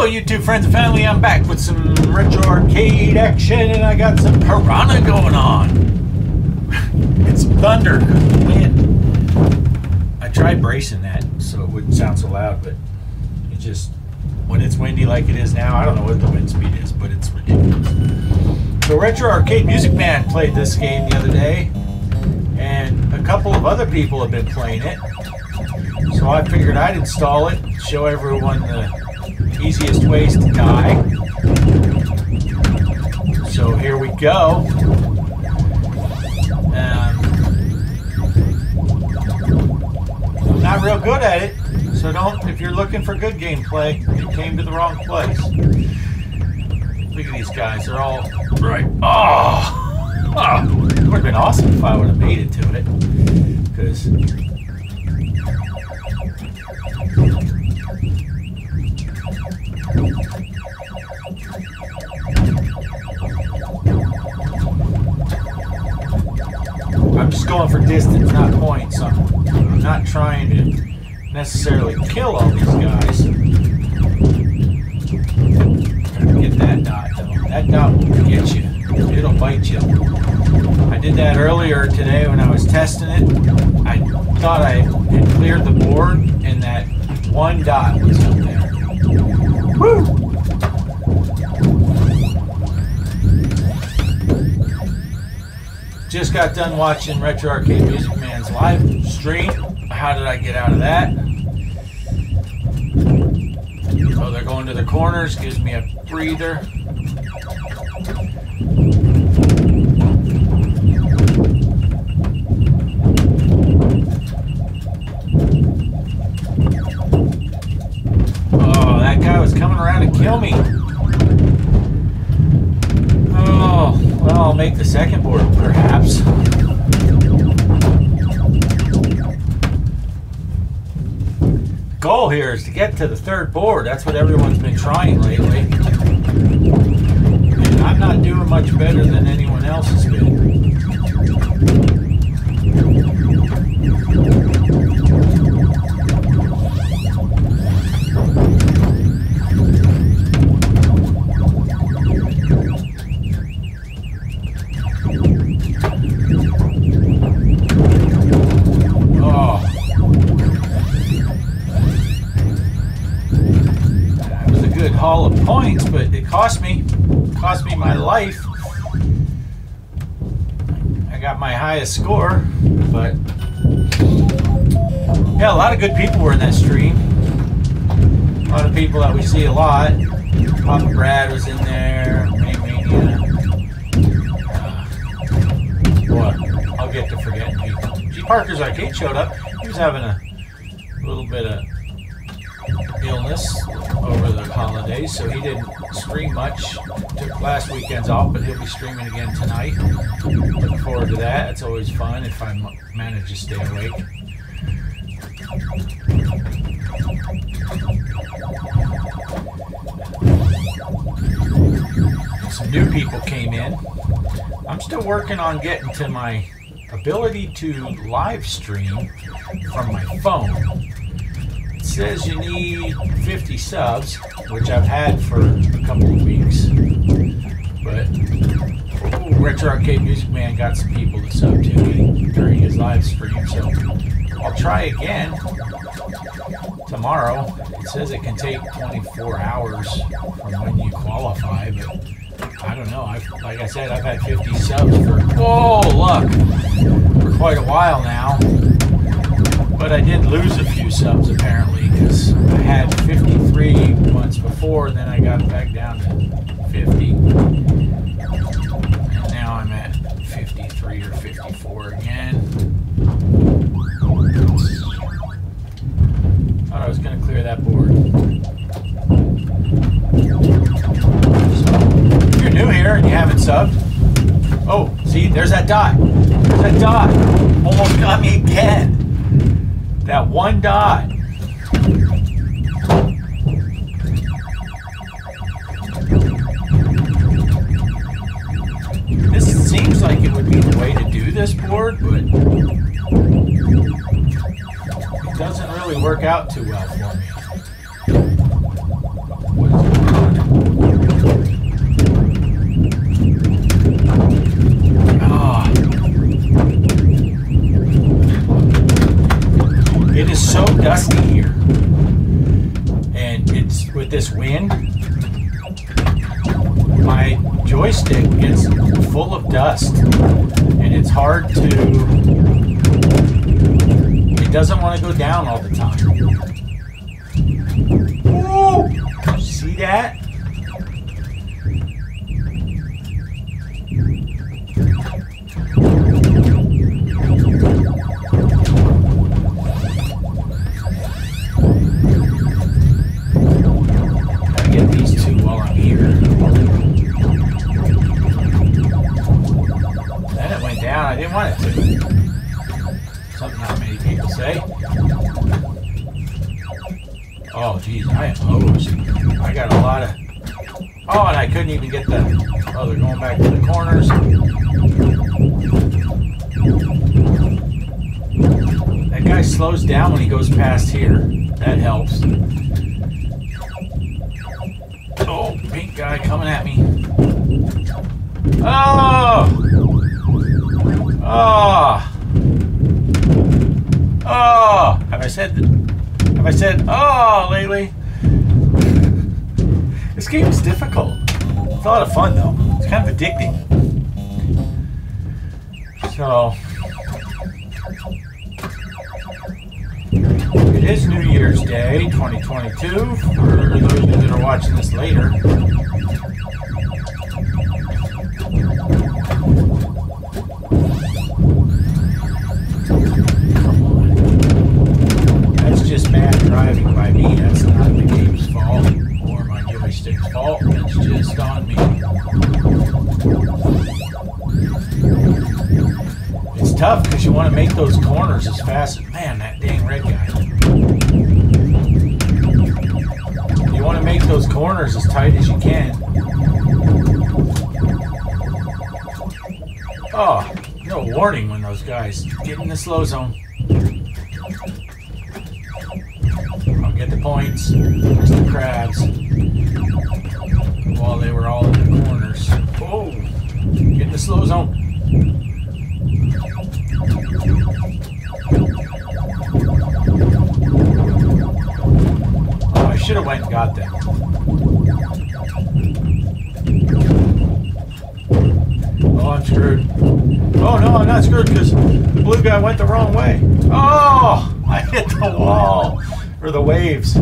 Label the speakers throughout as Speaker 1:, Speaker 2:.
Speaker 1: Hello, YouTube friends and family. I'm back with some retro arcade action, and I got some piranha going on. it's thunder, wind. I tried bracing that so it wouldn't sound so loud, but it just when it's windy like it is now, I don't know what the wind speed is, but it's ridiculous. So Retro Arcade Music Man played this game the other day, and a couple of other people have been playing it. So I figured I'd install it, show everyone the easiest ways to die. So here we go. Um, not real good at it, so don't, if you're looking for good gameplay, you came to the wrong place. Look at these guys, they're all right. Oh! oh. It would have been awesome if I would have made it to it. Because going for distance, not points. I'm, I'm not trying to necessarily kill all these guys. Get that dot, though. That dot will get you. It'll bite you. I did that earlier today when I was testing it. I thought I had cleared the board, and that one dot was up there. Woo! Just got done watching Retro Arcade Music Man's live stream. How did I get out of that? Oh, they're going to the corners. Gives me a breather. Oh, that guy was coming around to kill me. Oh, well, I'll make the second board, perhaps. Goal here is to get to the third board. That's what everyone's been trying lately. And I'm not doing much better than anyone else has been. Good haul of points, but it cost me cost me my life. I got my highest score, but yeah, a lot of good people were in that stream. A lot of people that we see a lot. Papa Brad was in there, MAME Mania. Uh? I'll get to forgetting people. G Parker's Arcade showed up. He was having a little bit of illness over the holidays, so he didn't stream much. Took last weekend's off, but he'll be streaming again tonight. Looking forward to that. It's always fun if I manage to stay awake. Some new people came in. I'm still working on getting to my ability to live stream from my phone. Says you need 50 subs, which I've had for a couple of weeks. But ooh, Retro Arcade Music Man got some people to sub to me during his live stream, so I'll try again tomorrow. It says it can take 24 hours from when you qualify, but I don't know. I've, like I said, I've had 50 subs for oh look for quite a while now. But I did lose a few subs apparently because I had 53 months before, and then I got back down to 50. And now I'm at 53 or 54 again. Thought I was going to clear that board. So, if you're new here and you haven't subbed, oh, see, there's that dot. There's that dot. Almost got me again. One dot. This seems like it would be the way to do this board, but it doesn't really work out too well for me. dusty here. And it's with this wind, my joystick gets full of dust. And it's hard to it doesn't want to go down all the time. See that? Something not many people say. Oh, geez, I am hosed. I got a lot of. Oh, and I couldn't even get the. Oh, they're going back to the corners. That guy slows down when he goes past here. That helps. Oh, pink guy coming at me. Oh! Oh! Oh! Have I said have I said oh lately? This game is difficult. It's a lot of fun though. It's kind of addicting. So it is New Year's Day 2022 for those of you that are watching this later. Tough because you want to make those corners as fast as man. That dang red guy. You want to make those corners as tight as you can. Oh, no warning when those guys get in the slow zone. I'll get the points. There's the crabs. While they were all in the corners. Oh, get in the slow zone. Oh, I should have went and got them. Oh, I'm screwed. Oh no, I'm not screwed because the blue guy went the wrong way. Oh, I hit the wall or the waves.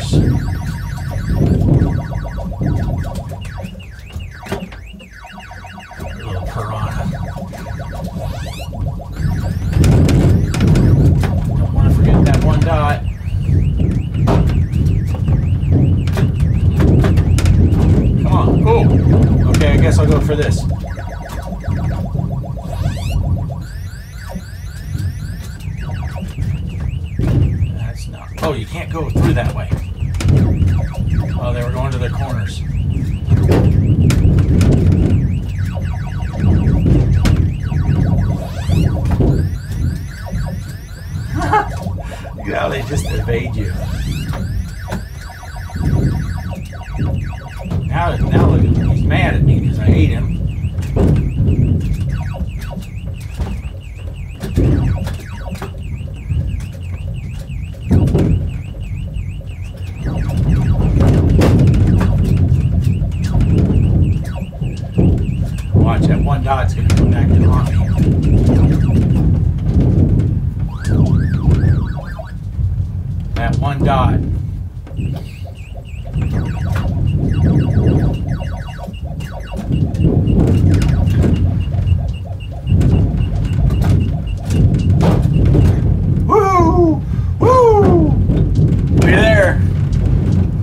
Speaker 1: Worse. Little piranha. Don't want to forget that one dot. Come on. Okay, I guess I'll go for this. Oh, you can't go through that way. Oh, they were going to their corners. They just evade you. One dot. Woo! Woo! Looky there.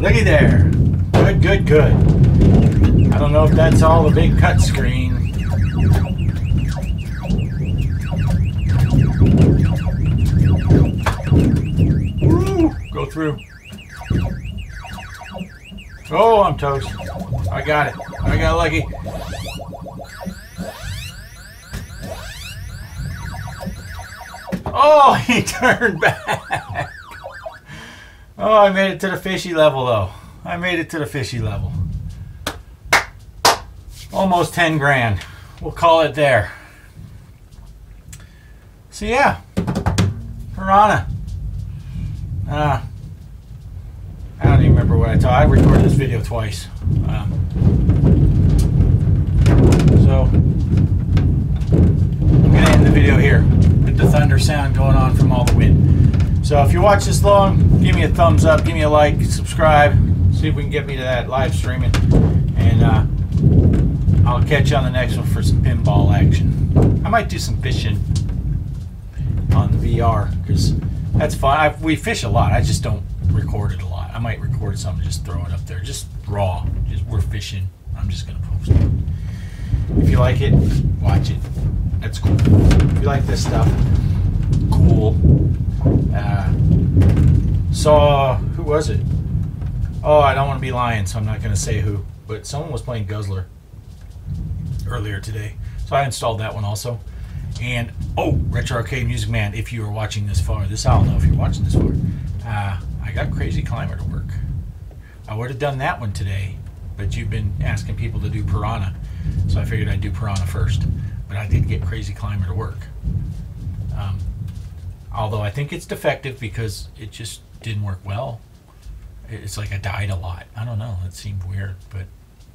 Speaker 1: Looky there. Good, good, good. I don't know if that's all the big cut screen. Through. Oh, I'm toast. I got it. I got lucky. Oh, he turned back. Oh, I made it to the fishy level, though. I made it to the fishy level. Almost 10 grand. We'll call it there. So, yeah. Piranha. Uh, remember what I told. I recorded this video twice. Um, so, I'm going to end the video here with the thunder sound going on from all the wind. So if you watch this long, give me a thumbs up, give me a like, subscribe, see if we can get me to that live streaming. And uh, I'll catch you on the next one for some pinball action. I might do some fishing on the VR because that's fun. I, we fish a lot. I just don't record it a lot. I might record something, just throw it up there, just raw. Just we're fishing. I'm just gonna post it. If you like it, watch it. That's cool. If you like this stuff, cool. Uh, saw who was it? Oh, I don't want to be lying, so I'm not gonna say who. But someone was playing Guzzler earlier today, so I installed that one also. And oh, Retro Arcade Music Man, if you are watching this far, this I don't know if you're watching this far. Uh, got Crazy Climber to work. I would have done that one today, but you've been asking people to do Piranha, so I figured I'd do Piranha first. But I did get Crazy Climber to work. Um, although I think it's defective because it just didn't work well. It's like I died a lot. I don't know. It seemed weird, but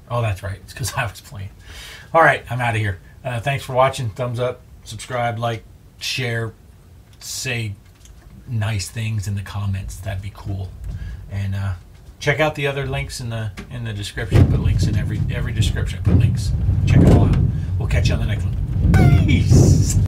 Speaker 1: oh, that's right. It's because I was playing. All right, I'm out of here. Uh, thanks for watching. Thumbs up, subscribe, like, share, say nice things in the comments. That'd be cool. And uh, check out the other links in the in the description. Put links in every every description. Put links. Check it all out. We'll catch you on the next one. Peace.